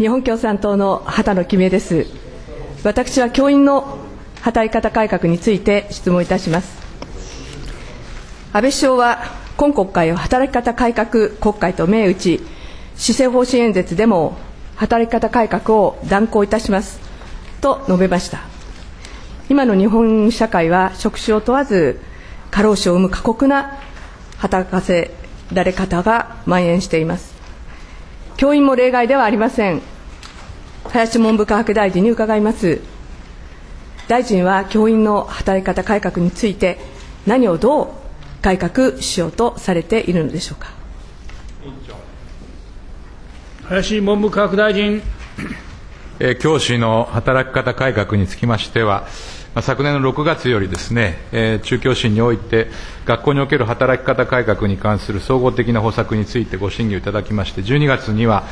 日本共産党の畑野公恵です。私は教員の働き方改革について質問いたします。安倍首相は今国会を働き方改革国会と銘打ち施政方針演説でも働き方改革を断行いたします。と述べました。今の日本社会は職種を問わず過労死を生む過酷な働かせられ方が蔓延しています。教員も例外ではありません。林文部科学大臣に伺います大臣は教員の働き方改革について何をどう改革しようとされているのでしょうか林文部科学大臣。教師の働き方改革につきましては、昨年の6月よりですね、中教審において、学校における働き方改革に関する総合的な方策についてご審議をいただきまして、12月には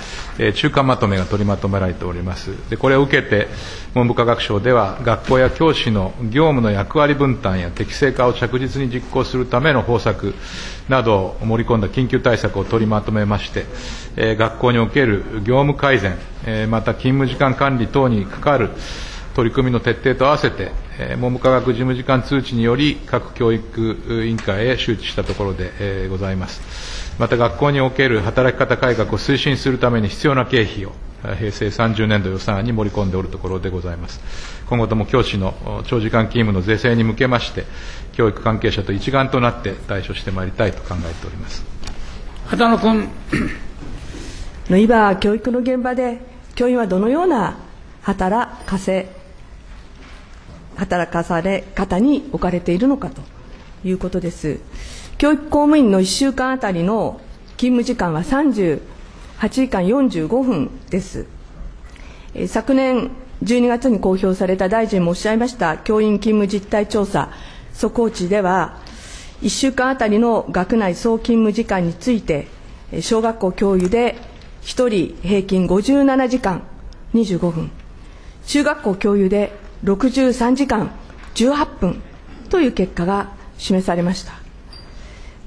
中間まとめが取りまとめられております。でこれを受けて、文部科学省では、学校や教師の業務の役割分担や適正化を着実に実行するための方策などを盛り込んだ緊急対策を取りまとめまして、学校における業務改善、えまた勤務時間管理等に関わる取り組みの徹底と合わせて、文部科学事務次官通知により、各教育委員会へ周知したところでございます。また学校における働き方改革を推進するために必要な経費を、平成30年度予算案に盛り込んでおるところでございます。今後とも教師の長時間勤務の是正に向けまして、教育関係者と一丸となって対処してまいりたいと考えております。畑野君。今、教育の現場で、教員はどのような働かせ働かされ方に置かれているのかということです。教育公務員の1週間あたりの勤務時間は38時間45分です。昨年12月に公表された大臣もおっしゃいました教員勤務実態調査速報値では、1週間あたりの学内総勤務時間について、小学校教諭で1人平均57時間25分、中学校教諭で63時間18分という結果が示されました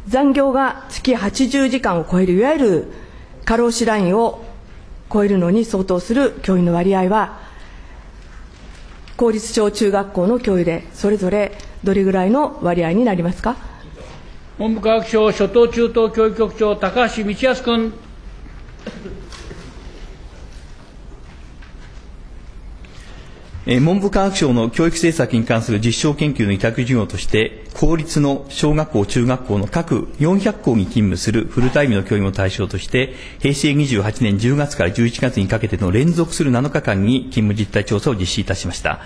残業が月80時間を超えるいわゆる過労死ラインを超えるのに相当する教員の割合は公立小中学校の教諭でそれぞれどれぐらいの割合になりますか？文部科学省初等中等教育局長高橋道康君。文部科学省の教育政策に関する実証研究の委託事業として、公立の小学校、中学校の各400校に勤務するフルタイムの教員を対象として、平成28年10月から11月にかけての連続する7日間に勤務実態調査を実施いたしました。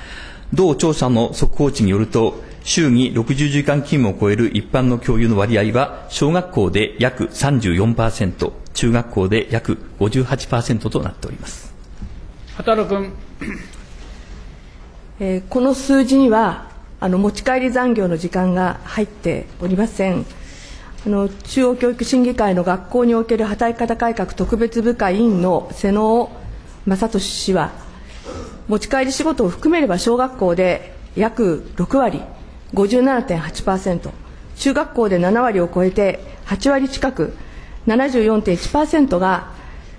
同調査の速報値によると、週に60時間勤務を超える一般の教諭の割合は、小学校で約34%、中学校で約58%となっております。畑野君。えー、この数字にはあの持ち帰り残業の時間が入っておりませんあの中央教育審議会の学校における働き方改革特別部会委員の瀬野正俊氏は持ち帰り仕事を含めれば小学校で約6割57.8%中学校で7割を超えて8割近く74.1%が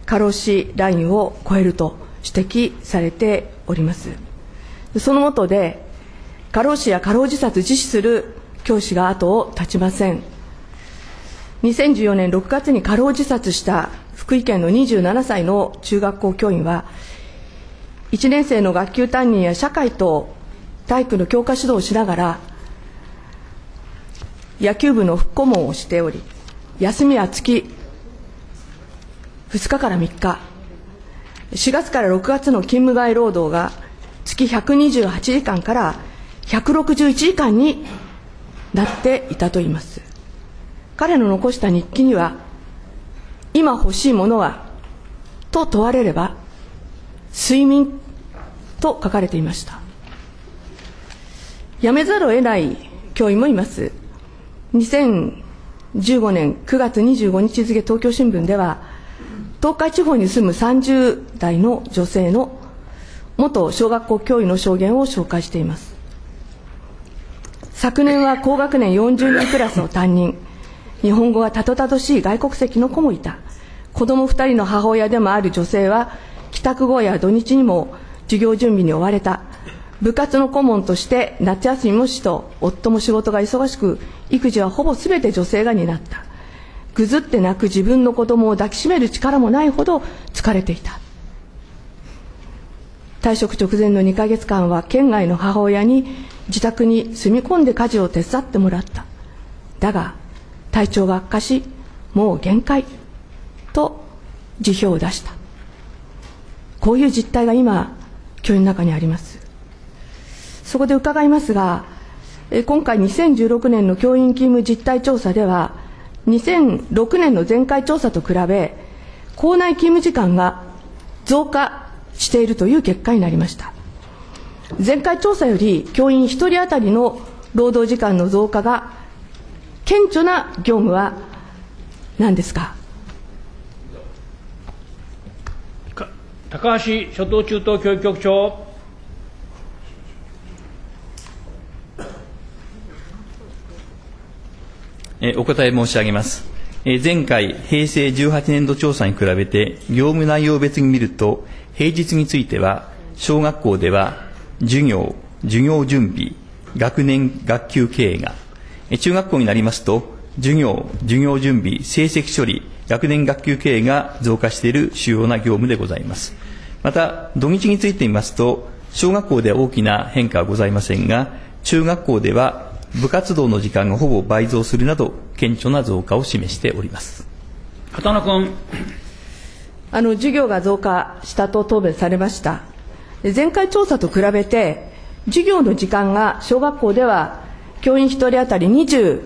過労死ラインを超えると指摘されております。その下で、過労死や過労自殺自死する教師が後を絶ちません。2014年6月に過労自殺した福井県の27歳の中学校教員は、1年生の学級担任や社会と体育の強化指導をしながら、野球部の復顧問をしており、休みは月2日から3日、4月から6月の勤務外労働が月128時間から161時間になっていたといいます。彼の残した日記には、今欲しいものは、と問われれば、睡眠と書かれていました。辞めざるを得ない教員もいます。2015年9月25日付東京新聞では、東海地方に住む30代の女性の元小学校教諭の証言を紹介しています。昨年は高学年40人クラスの担任。日本語がたどたどしい外国籍の子もいた。子供2人の母親でもある女性は帰宅後や土日にも授業準備に追われた。部活の顧問として夏休みもしと夫も仕事が忙しく育児はほぼ全て女性が担った。ぐずって泣く自分の子供を抱きしめる力もないほど疲れていた。退職直前の2ヶ月間は県外の母親に自宅に住み込んで家事を手伝ってもらった。だが体調が悪化しもう限界と辞表を出した。こういう実態が今教員の中にあります。そこで伺いますが、今回2016年の教員勤務実態調査では、2006年の前回調査と比べ、校内勤務時間が増加しているという結果になりました。前回調査より教員1人当たりの労働時間の増加が顕著な業務は何ですか？高橋初等中等教育局長。お答え申し上げます。前回、平成18年度調査に比べて、業務内容別に見ると、平日については、小学校では、授業、授業準備、学年学級経営が、中学校になりますと、授業、授業準備、成績処理、学年学級経営が増加している主要な業務でございます。また、土日について見ますと、小学校では大きな変化はございませんが、中学校では部活動の時間がほぼ倍増するなど、顕著な増加を示しております畑野君。あの授業が増加したと答弁されました。前回調査と比べて、授業の時間が小学校では教員1人当たり27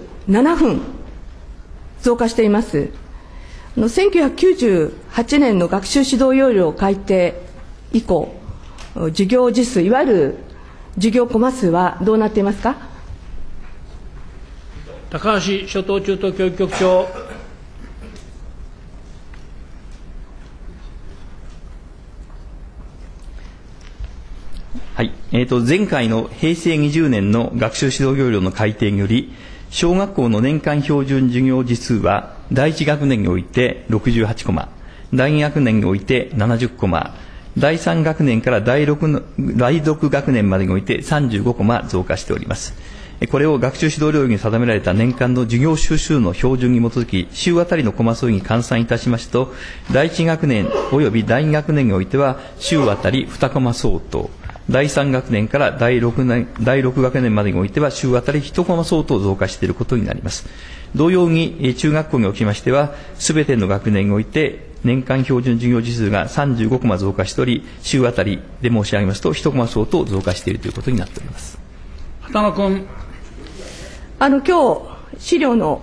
分増加しています。の1998年の学習指導要領改定以降、授業時数、いわゆる授業コマ数はどうなっていますか高橋初等中等教育局長。えっ、ー、と、前回の平成20年の学習指導要領の改定により、小学校の年間標準授業時数は、第1学年において68コマ、第2学年において70コマ、第3学年から第 6, の第6学年までにおいて35コマ増加しております。これを学習指導領域に定められた年間の授業収集の標準に基づき、週あたりのコマ数に換算いたしますと、第1学年及び第2学年においては、週あたり2コマ相当、第3学年から第 6, 年第6学年までにおいては、週あたり1コマ相当増加していることになります。同様に、中学校におきましては、すべての学年において、年間標準授業時数が35コマ増加しており、週あたりで申し上げますと、1コマ相当増加しているということになっております。畑野君。あの今日資料の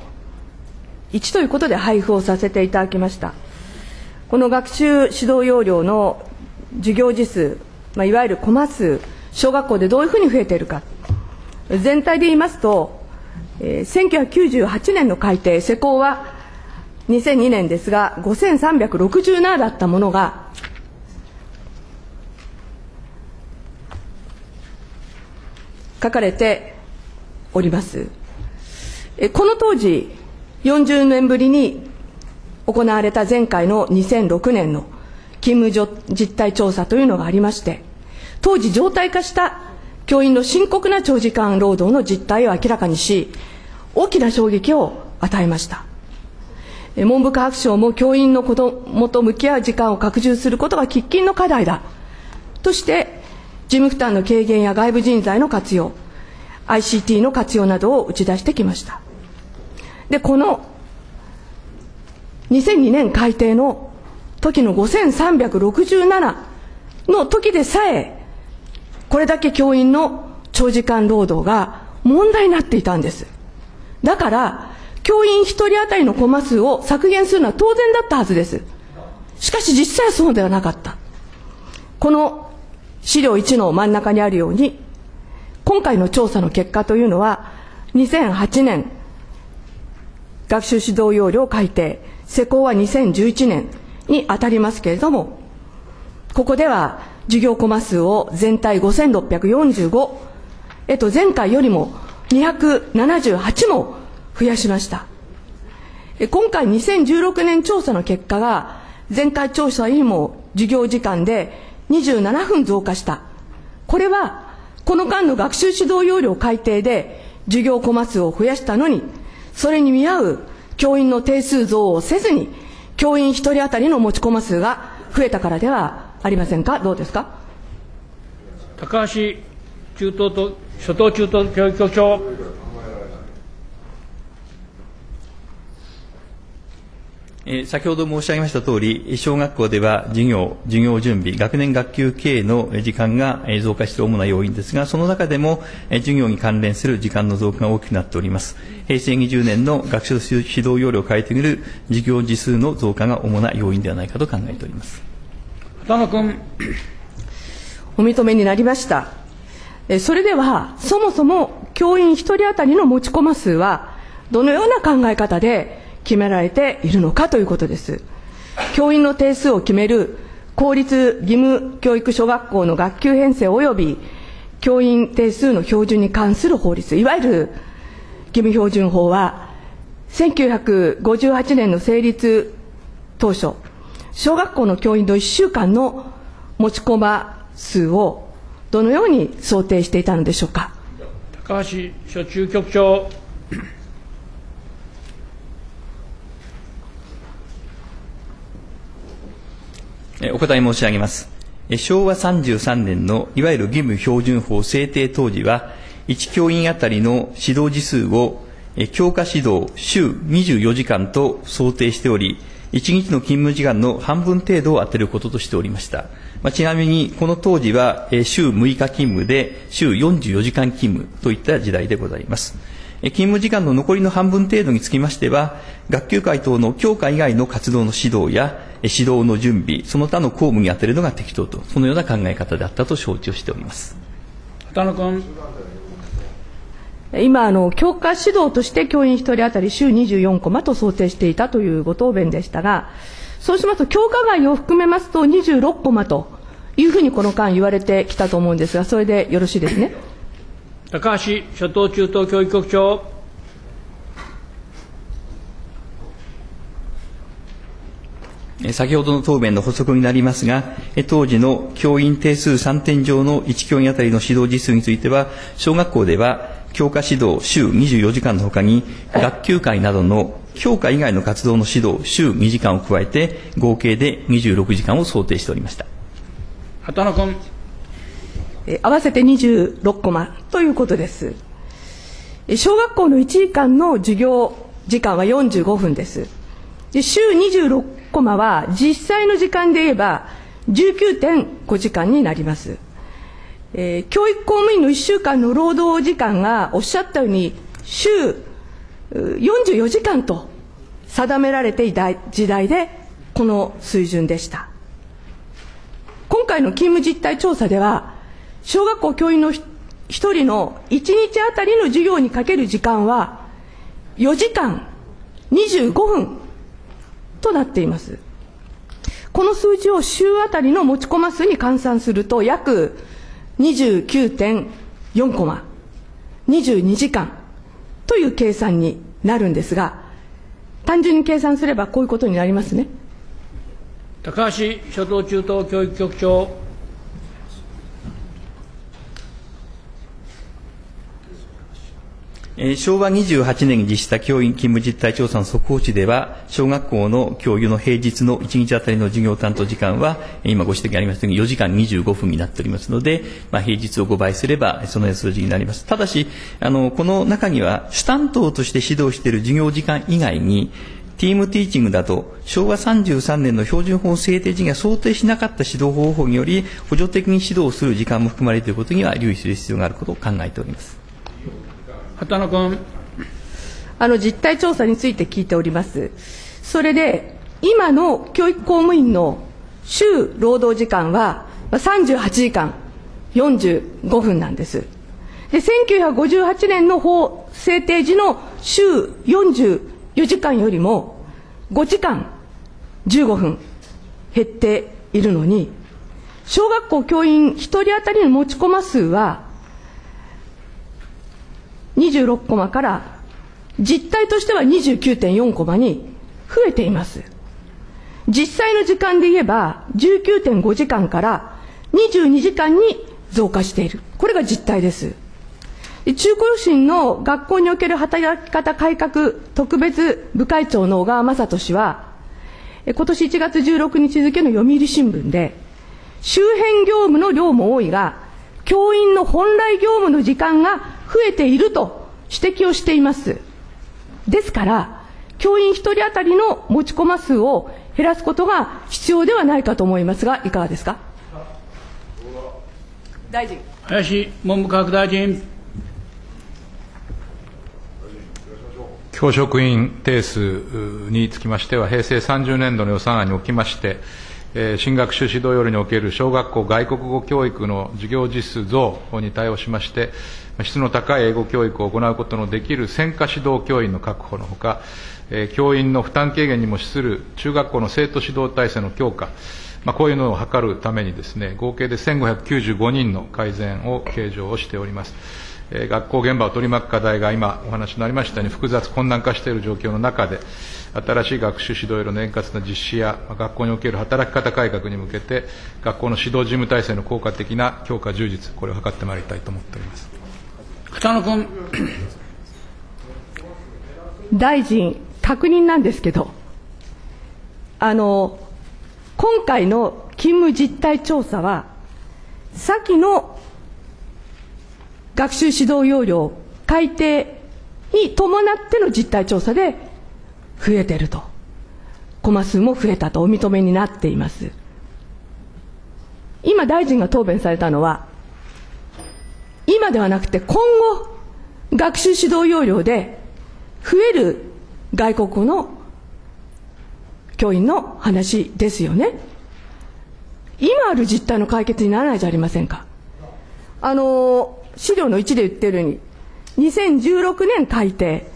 1ということで配布をさせていただきましたこの学習指導要領の授業時数、まあ、いわゆるコマ数小学校でどういうふうに増えているか全体で言いますと、えー、1998年の改定施行は2002年ですが5367だったものが書かれております。この当時、40年ぶりに行われた前回の2006年の勤務実態調査というのがありまして、当時常態化した教員の深刻な長時間労働の実態を明らかにし、大きな衝撃を与えました。文部科学省も教員の子どもと向き合う時間を拡充することが喫緊の課題だとして、事務負担の軽減や外部人材の活用、ICT の活用などを打ち出してきました。で、この2002年改定の時の5367の時でさえ、これだけ教員の長時間労働が問題になっていたんです。だから、教員一人当たりのコマ数を削減するのは当然だったはずです。しかし実際はそうではなかった。この資料1の真ん中にあるように、今回の調査の結果というのは、2008年学習指導要領改定、施行は2011年に当たりますけれども、ここでは授業コマ数を全体5645、えっと、前回よりも278も増やしました。今回2016年調査の結果が前回調査よりも授業時間で27分増加した。これは、この間の学習指導要領改定で授業コマ数を増やしたのに、それに見合う教員の定数増をせずに、教員1人当たりの持ち込ま数が増えたからではありませんか、どうですか？高橋中等と初等中等教育局長。先ほど申し上げましたとおり、小学校では授業、授業準備、学年学級経営の時間が増加している主な要因ですが、その中でも授業に関連する時間の増加が大きくなっております。平成20年の学習指導要領を変えてみる授業時数の増加が主な要因ではないかと考えております。畑野君。お認めになりました。それでは、そもそも教員1人当たりの持ち込数は、どのような考え方で決められているのかということです。教員の定数を決める公立義務教育小学校の学級編成及び教員定数の標準に関する法律、いわゆる義務標準法は、1958年の成立当初、小学校の教員の1週間の持ち込ま数をどのように想定していたのでしょうか。高橋初中局長。お答え申し上げます。昭和33年のいわゆる義務標準法制定当時は、1教員あたりの指導時数を教科指導週24時間と想定しており、1日の勤務時間の半分程度を当てることとしておりました。まあ、ちなみに、この当時は週6日勤務で週44時間勤務といった時代でございます。勤務時間の残りの半分程度につきましては、学級会等の教科以外の活動の指導や指導の準備、その他の公務に充てるのが適当と、そのような考え方であったと承知をしております。畑野君。今あの、教科指導として教員1人当たり週24コマと想定していたというご答弁でしたが、そうしますと、教科外を含めますと26コマというふうにこの間言われてきたと思うんですが、それでよろしいですね？高橋初等中等教育局長。先ほどの答弁の補足になりますが、当時の教員定数3点上の1教員あたりの指導実数については、小学校では教科指導週24時間のほかに、学級会などの教科以外の活動の指導週2時間を加えて、合計で26時間を想定しておりました。畑野君。合わせて26コマということです。小学校の1時間の授業時間は45分です。で週26コマは実際の時間で言えば19.5時間になります。えー、教育公務員の1週間の労働時間がおっしゃったように週44時間と定められていた時代でこの水準でした。今回の勤務実態調査では小学校教員の一人の1日あたりの授業にかける時間は4時間25分となっています。この数字を週あたりの持ちコマ数に換算すると約29.4コマ、22時間という計算になるんですが、単純に計算すればこういうことになりますね。高橋初等中等教育局長。昭和28年に実施した教員勤務実態調査の速報値では、小学校の教諭の平日の1日あたりの授業担当時間は、今ご指摘ありましたように4時間25分になっておりますので、まあ、平日を5倍すれば、そのような数字になります。ただし、あの、この中には、主担当として指導している授業時間以外に、ティームティーチングだと、昭和33年の標準法制定時には想定しなかった指導方法により、補助的に指導する時間も含まれていることには留意する必要があることを考えております。畑野君。あの、実態調査について聞いております。それで、今の教育公務員の週労働時間は38時間45分なんです。で、1958年の法制定時の週44時間よりも5時間15分減っているのに、小学校教員1人当たりの持ち込ま数は26コマから実態としては29.4コマに増えています。実際の時間で言えば、19.5時間から22時間に増加している。これが実態です。中高新の学校における働き方改革特別部会長の小川雅人氏は、今年1月16日付の読売新聞で、周辺業務の量も多いが、教員の本来業務の時間が増えていると指摘をしています。ですから、教員1人当たりの持ち込ま数を減らすことが必要ではないかと思いますが、いかがですか？大臣。林文部科学大臣。教職員定数につきましては、平成30年度の予算案におきまして、新学習指導要領における小学校外国語教育の授業実数増に対応しまして、質の高い英語教育を行うことのできる専科指導教員の確保のほか、教員の負担軽減にも資する中学校の生徒指導体制の強化、まあ、こういうのを図るためにですね、合計で1595人の改善を計上をしております。学校現場を取り巻く課題が今お話になりましたように複雑困難化している状況の中で新しい学習指導への円滑な実施や学校における働き方改革に向けて学校の指導事務体制の効果的な強化充実これを図ってまいりたいと思っております。片野君。大臣確認なんですけどあの今回の勤務実態調査は先の学習指導要領改定に伴っての実態調査で増えてると。コマ数も増えたとお認めになっています。今大臣が答弁されたのは、今ではなくて今後、学習指導要領で増える外国語の教員の話ですよね。今ある実態の解決にならないじゃありませんか。あの資料の1で言ってるように、2016年改定、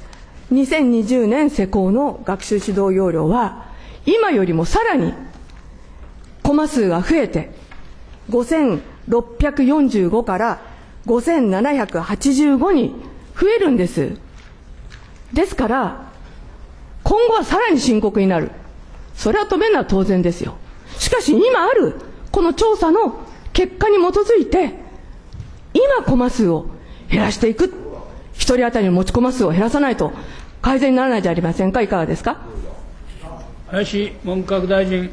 2020年施行の学習指導要領は、今よりもさらに、コマ数が増えて、5645から5785に増えるんです。ですから、今後はさらに深刻になる。それは止めるのは当然ですよ。しかし今ある、この調査の結果に基づいて、今コマ数を減らしていく。一人当たりの持ちコマ数を減らさないと改善にならないじゃありませんか？いかがですか？林文部科学大臣。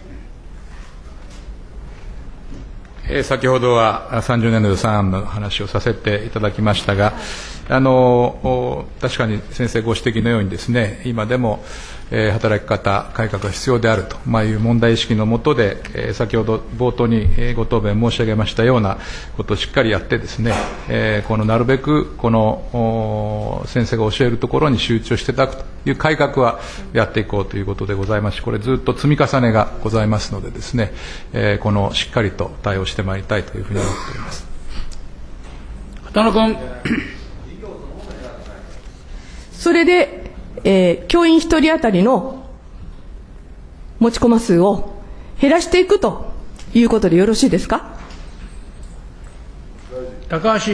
先ほどは30年の予算案の話をさせていただきましたが、あの確かに先生ご指摘のようにですね、今でもえー、働き方改革が必要であると、まあ、いう問題意識のもとで、えー、先ほど冒頭にご答弁申し上げましたようなことをしっかりやってですね、えー、このなるべくこの先生が教えるところに集中していただくという改革はやっていこうということでございますし、これずっと積み重ねがございますのでですね、えー、このしっかりと対応してまいりたいというふうに思っております。片野君。それでえー、教員一人当たりの持ち込ま数を減らしていくということでよろしいですか？高橋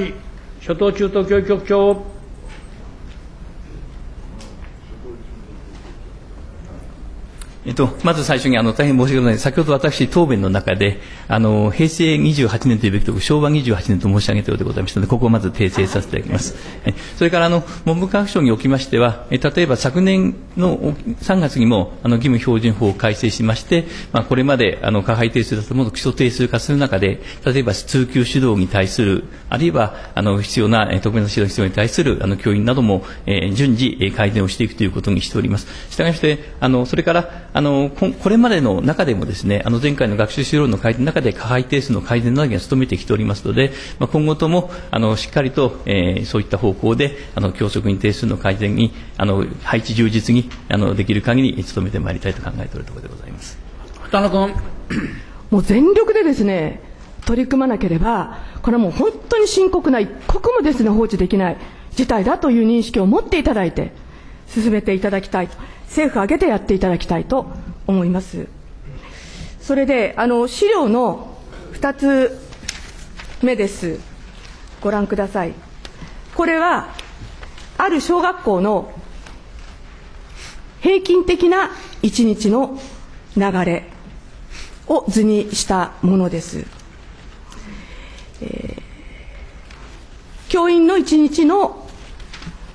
初等中等教育局長。えっと、まず最初にあの大変申し訳ない先ほど私、答弁の中で、あの平成28年というべきところ、昭和28年と申し上げたようでございましたので、ここをまず訂正させていただきます。それからあの文部科学省におきましては、例えば昨年の3月にもあの義務標準法を改正しまして、まあ、これまであの加配定数だったものを基礎定数化する中で、例えば通級指導に対する、あるいはあの必要な、特別な指導必要に対するあの教員なども、えー、順次、改善をしていくということにしております。したがいまして、あのそれからあのこれまでの中でもですね、あの前回の学習指導の改善の中で加配定数の改善などには努めてきておりますので、まあ、今後ともあのしっかりと、えー、そういった方向であの教職員定数の改善にあの配置充実にあのできる限り努めてまいりたいと考えておるところでございます。片野君。もう全力でですね、取り組まなければ、これはもう本当に深刻な一刻もですね、放置できない事態だという認識を持っていただいて、進めていただきたいと、政府挙げてやっていただきたいと思います。それで、あの、資料の2つ目です。ご覧ください。これは、ある小学校の平均的な一日の流れを図にしたものです。えー、教員の1日の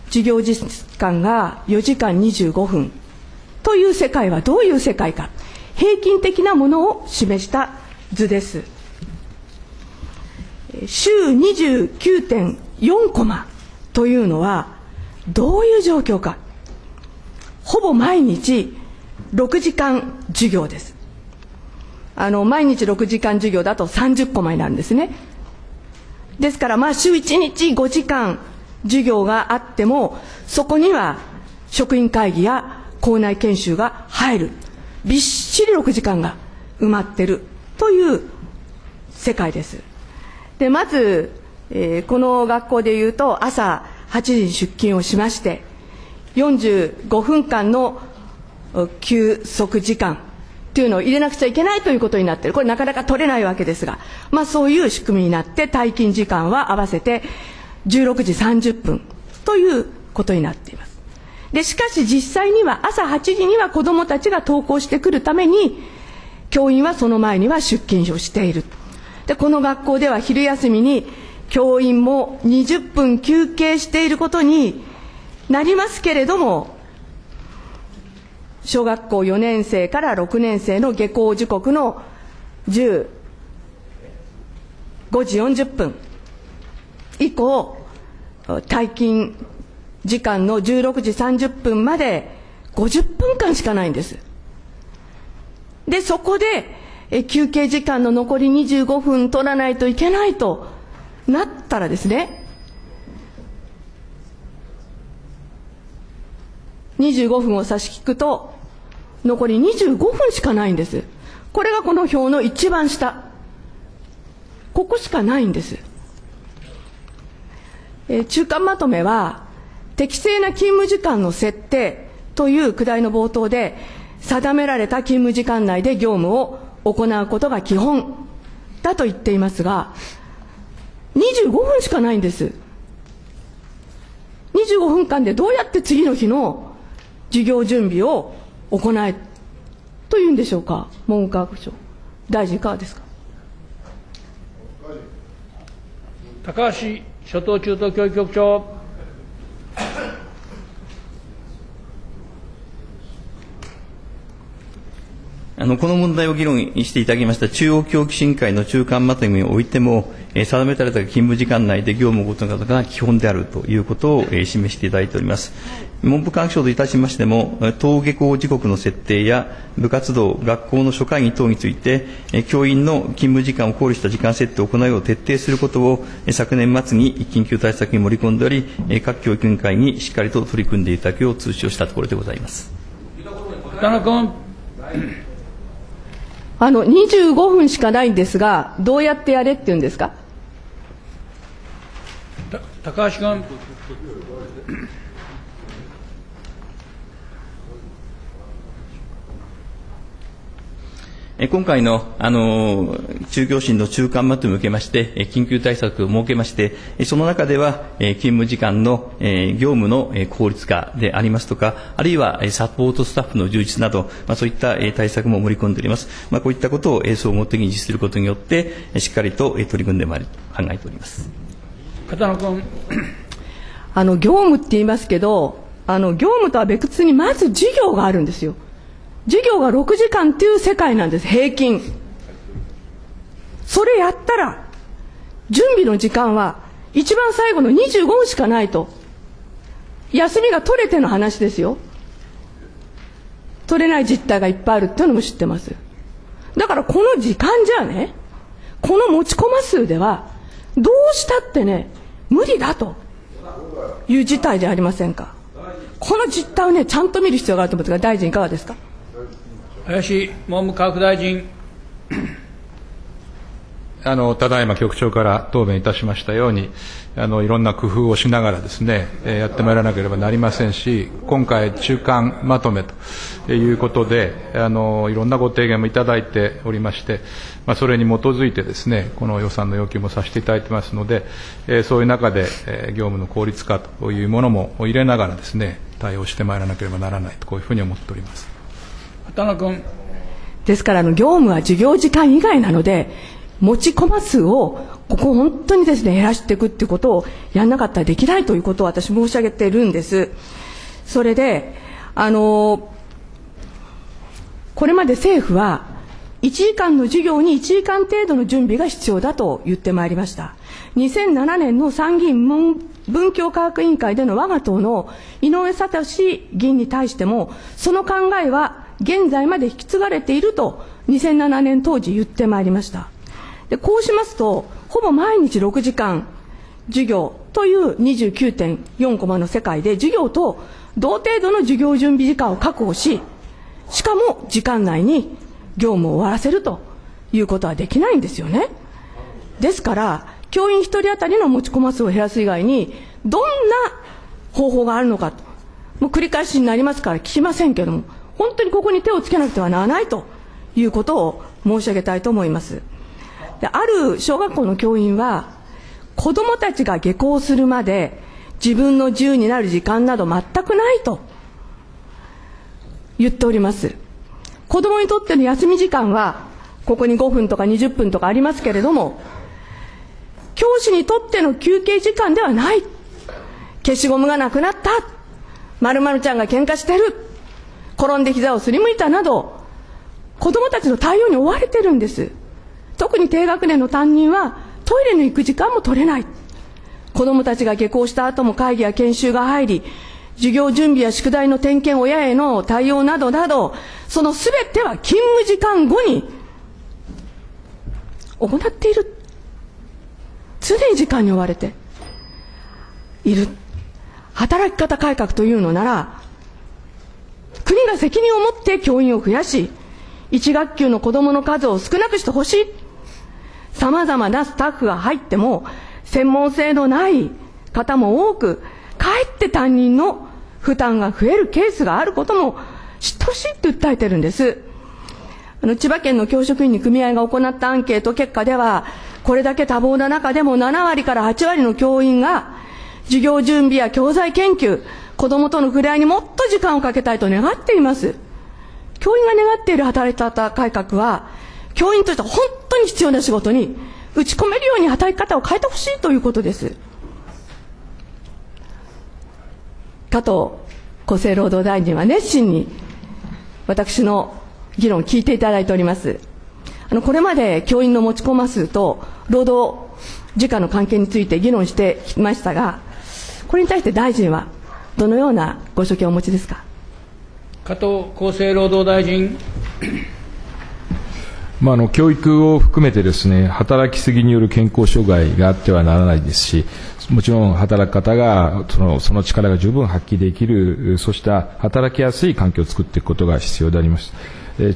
授業時間が4時間25分という世界はどういう世界か、平均的なものを示した図です。週29.4コマというのはどういう状況か。ほぼ毎日6時間授業です。あの、毎日6時間授業だと30コマになるんですね。ですから、まあ、週1日5時間授業があっても、そこには職員会議や校内研修が入る。びっしり6時間が埋まってるという世界です。で、まず、えー、この学校でいうと、朝8時に出勤をしまして、45分間の休息時間というのを入れなくちゃいけないということになってる。これなかなか取れないわけですが、まあそういう仕組みになって、退勤時間は合わせて16時30分ということになっています。で、しかし実際には朝8時には子供たちが登校してくるために、教員はその前には出勤をしている。で、この学校では昼休みに教員も20分休憩していることになりますけれども、小学校4年生から6年生の下校時刻の15時40分以降、退勤時間の16時30分まで50分間しかないんです。で、そこで、休憩時間の残り25分取らないといけないとなったらですね、25分を差し引くと、残り25分しかないんです。これがこの表の一番下。ここしかないんです。え、中間まとめは、適正な勤務時間の設定というくだりの冒頭で、定められた勤務時間内で業務を行うことが基本だと言っていますが、25分しかないんです。25分間でどうやって次の日の授業準備を行えというんでしょうか、文部科学省。大臣いかがですか？高橋初等中等教育局長。あの、この問題を議論していただきました中央教育審会の中間まとめにおいても、えー、定められた勤務時間内で業務を行うことが基本であるということを、えー、示していただいております。文部科学省といたしましても、登下校時刻の設定や部活動、学校の諸会議等について、え、教員の勤務時間を考慮した時間設定を行うよう徹底することを、え、昨年末に緊急対策に盛り込んでおり、え、各教育委員会にしっかりと取り組んでいただくよう通知をしたところでございます。田中君。あの、25分しかないんですが、どうやってやれって言うんですか？高橋君。今回の、あの、中教審の中間まとめを受けまして、緊急対策を設けまして、その中では、勤務時間の業務の効率化でありますとか、あるいはサポートスタッフの充実など、まあ、そういった対策も盛り込んでおります。まあ、こういったことを総合的に実施することによって、しっかりと取り組んでまいり考えております。片野君。あの、業務って言いますけど、あの、業務とは別にまず授業があるんですよ。授業が6時間っていう世界なんです、平均。それやったら、準備の時間は一番最後の25分しかないと。休みが取れての話ですよ。取れない実態がいっぱいあるっていうのも知ってます。だからこの時間じゃね、この持ち込ま数では、どうしたってね、無理だという事態じゃありませんか。この実態をね、ちゃんと見る必要があると思うんですが、大臣いかがですか。林文部科学大臣。あのただいま局長から答弁いたしましたように、あのいろんな工夫をしながらですね、やってまいらなければなりませんし、今回、中間まとめということで、あのいろんなご提言もいただいておりまして、まあ、それに基づいてですね、この予算の要求もさせていただいてますので、そういう中で業務の効率化というものも入れながらですね、対応してまいらなければならないと、こういうふうに思っております。畑野君。ですからあの業務は授業時間以外なので持ちコマ数をここ本当にですね減らしていくっていうことをやんなかったらできないということを私申し上げてるんですそれであのこれまで政府は1時間の授業に1時間程度の準備が必要だと言ってまいりました2007年の参議院文教科学委員会での我が党の井上聡議員に対してもその考えは現在まで引き継がれていると2007年当時言ってまいりました。でこうしますとほぼ毎日6時間授業という29.4コマの世界で授業と同程度の授業準備時間を確保ししかも時間内に業務を終わらせるということはできないんですよね。ですから教員1人当たりの持ち込ま数を減らす以外にどんな方法があるのかともう繰り返しになりますから聞きませんけども本当にここに手をつけなくてはならないということを申し上げたいと思います。である小学校の教員は子どもたちが下校するまで自分の自由になる時間など全くないと言っております。子供にとっての休み時間はここに5分とか20分とかありますけれども教師にとっての休憩時間ではない。消しゴムがなくなった。まるちゃんが喧嘩してる。転んで膝をすりむいたなど子供たちの対応に追われてるんです。特に低学年の担任はトイレに行く時間も取れない。子供たちが下校した後も会議や研修が入り授業準備や宿題の点検親への対応などなどその全ては勤務時間後に行っている。常に時間に追われている。働き方改革というのなら国が責任を持って教員を増やし1学級の子供の数を少なくしてほしい様々なスタッフが入っても、専門性のない方も多く、かえって担任の負担が増えるケースがあることも知ってほしいって訴えてるんです。あの、千葉県の教職員に組合が行ったアンケート結果では、これだけ多忙な中でも7割から8割の教員が、授業準備や教材研究、子供との触れ合いにもっと時間をかけたいと願っています。教員が願っている働き方改革は、教員として本当に必要な仕事に打ち込めるように働き方を変えてほしいということです加藤厚生労働大臣は熱心に私の議論を聞いていただいておりますあのこれまで教員の持ち込ま数と労働時間の関係について議論してきましたがこれに対して大臣はどのようなご所見をお持ちですか？加藤厚生労働大臣。まあ、あの教育を含めてですね働きすぎによる健康障害があってはならないですしもちろん働く方がそのその力が十分発揮できるそうした働きやすい環境を作っていくことが必要であります。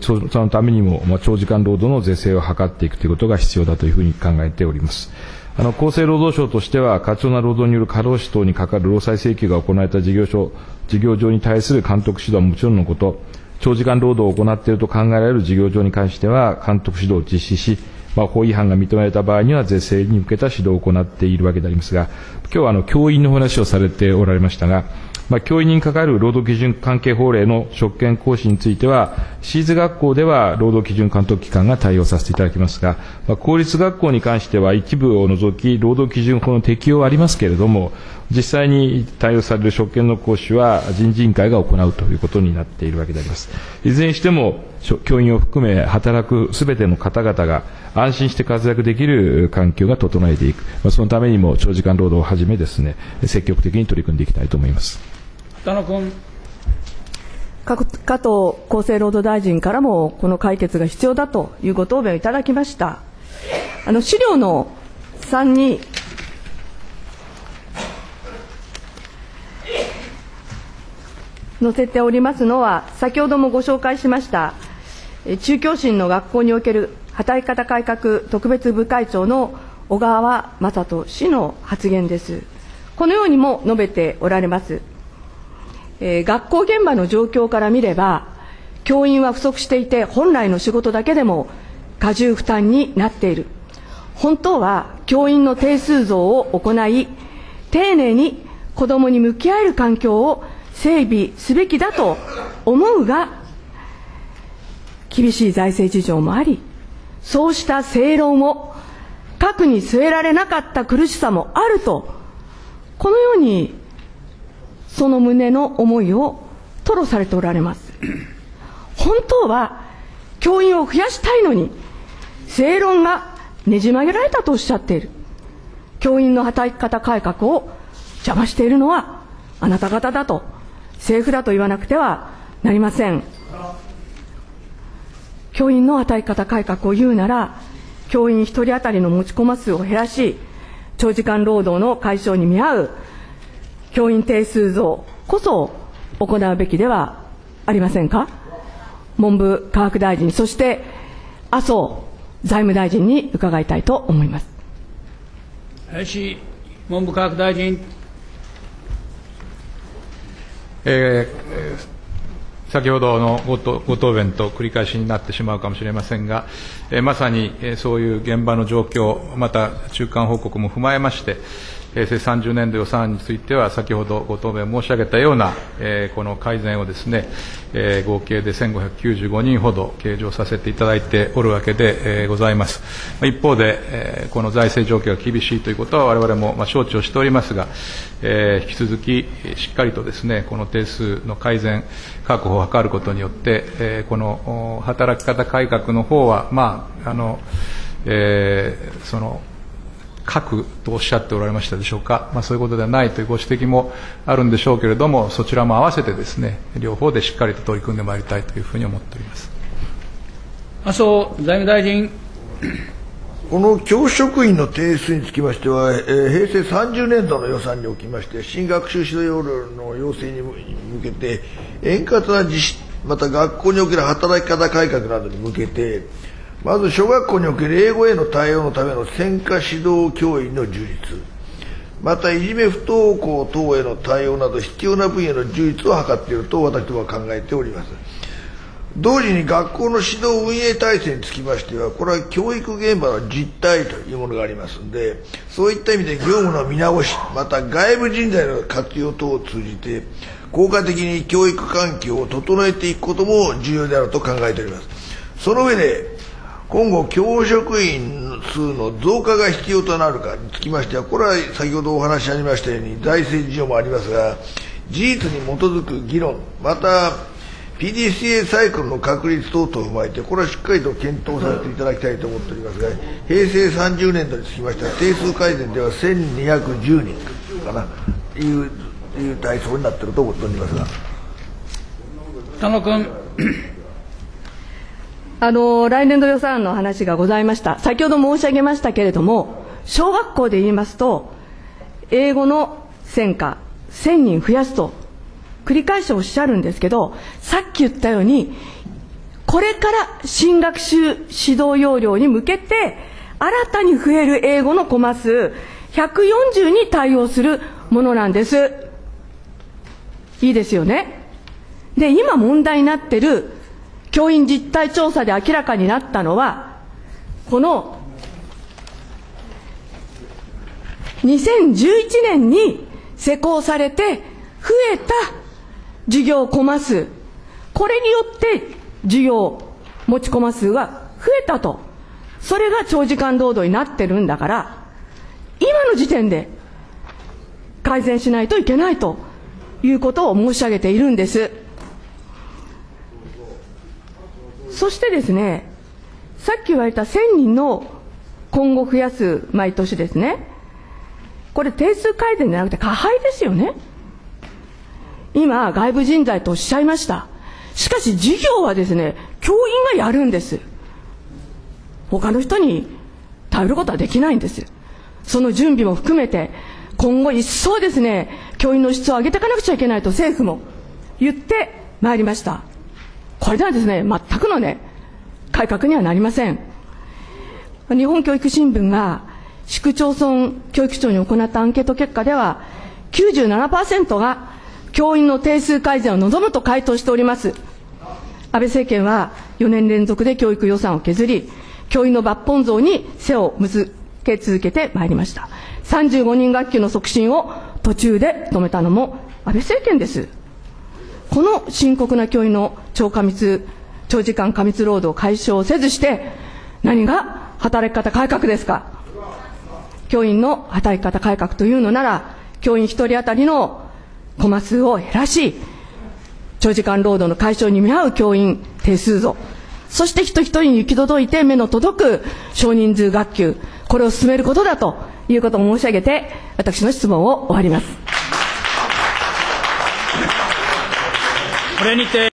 そのためにも、まあ、長時間労働の是正を図っていくということが必要だというふうに考えております。あの厚生労働省としては、過剰な労働による過労死等にかかる労災請求が行われた事業所事業場に対する監督指導はもちろんのこと、長時間労働を行っていると考えられる事業場に関しては、監督指導を実施し、まあ、法違反が認められた場合には、是正に向けた指導を行っているわけでありますが、今日はあの教員の話をされておられましたが、まあ、教員に関わる労働基準関係法令の職権行使については、私立学校では労働基準監督機関が対応させていただきますが、まあ、公立学校に関しては一部を除き、労働基準法の適用はありますけれども、実際に対応される職権の行使は人事委員会が行うということになっているわけであります。いずれにしても、教員を含め働くすべての方々が安心して活躍できる環境が整えていく、ま、そのためにも長時間労働をはじめですね、積極的に取り組んでいきたいと思います。田野君。加藤厚生労働大臣からもこの解決が必要だというご答弁をいただきました。あの資料の3に載せておりますのは、先ほどもご紹介しました、中教審の学校における働き方改革特別部会長の小川雅人氏の発言です。このようにも述べておられます。えー、学校現場の状況から見れば、教員は不足していて、本来の仕事だけでも過重負担になっている。本当は教員の定数増を行い、丁寧に子どもに向き合える環境を整備すべきだと思うが、厳しい財政事情もあり、そうした正論を核に据えられなかった苦しさもあると、このように、その旨の思いを吐露されておられます。本当は、教員を増やしたいのに、正論がねじ曲げられたとおっしゃっている。教員の働き方改革を邪魔しているのはあなた方だと、政府だと言わなくてはなりません。教員の働き方改革を言うなら、教員1人当たりの持ち込ま数を減らし、長時間労働の解消に見合う教員定数増こそ行うべきではありませんか？文部科学大臣、そして麻生財務大臣に伺いたいと思います。林文部科学大臣。えー、先ほどのごご答弁と繰り返しになってしまうかもしれませんが、え、まさに、え、そういう現場の状況、また中間報告も踏まえまして、平成30年度予算案については、先ほどご答弁申し上げたような、え、この改善をですね、え、合計で1595人ほど計上させていただいておるわけで、え、ございます。一方で、え、この財政状況が厳しいということは、われわれも、ま、承知をしておりますが、え、引き続きしっかりとですね、この定数の改善、確保を図ることによって、え、この働き方改革の方は、まあ、あの、えー、その、核とおっしゃっておられましたでしょうか、まあ、そういうことではないというご指摘もあるんでしょうけれども、そちらも合わせてですね、両方でしっかりと取り組んでまいりたいというふうに思っております。麻生財務大臣。この教職員の定数につきましては、えー、平成30年度の予算におきまして、新学習指導要領の要請に向けて、円滑な実施、また学校における働き方改革などに向けて、まず小学校における英語への対応のための専科指導教員の充実、またいじめ不登校等への対応など必要な分野の充実を図っていると私どもは考えております。同時に学校の指導運営体制につきましては、これは教育現場の実態というものがありますので、そういった意味で業務の見直し、また外部人材の活用等を通じて、効果的に教育環境を整えていくことも重要であると考えております。その上で、今後、教職員数の増加が必要となるかにつきましては、これは先ほどお話ありましたように、財政事情もありますが、事実に基づく議論、また、PDCA サイクルの確率等々を踏まえて、これはしっかりと検討させていただきたいと思っておりますが、平成30年度につきましては、定数改善では1210人かな、いう、いう体操になっていると思っておりますが。田野君。あの、来年度予算案の話がございました。先ほど申し上げましたけれども、小学校で言いますと、英語の専科、1000人増やすと、繰り返しおっしゃるんですけど、さっき言ったように、これから新学習指導要領に向けて、新たに増える英語のコマ数、140に対応するものなんです。いいですよね。で、今問題になってる教員実態調査で明らかになったのは、この2011年に施行されて増えた授業コマ数、これによって授業持ちコマ数が増えたと。それが長時間労働になってるんだから、今の時点で改善しないといけないということを申し上げているんです。そしてですね、さっき言われた1000人の今後増やす毎年ですね、これ定数改善じゃなくて加配ですよね。今、外部人材とおっしゃいました。しかし授業はですね、教員がやるんです。他の人に頼ることはできないんです。その準備も含めて、今後一層ですね、教員の質を上げていかなくちゃいけないと政府も言ってまいりました。これではですね、全くのね、改革にはなりません。日本教育新聞が市区町村教育庁に行ったアンケート結果では、97%が教員の定数改善を望むと回答しております。安倍政権は4年連続で教育予算を削り、教員の抜本増に背を向け続けてまいりました。35人学級の促進を途中で止めたのも安倍政権です。この深刻な教員の超過密、長時間過密労働を解消せずして、何が働き方改革ですか？教員の働き方改革というのなら、教員一人当たりのコマ数を減らし、長時間労働の解消に見合う教員定数増、そして人一人に行き届いて目の届く少人数学級、これを進めることだということを申し上げて、私の質問を終わります。これにて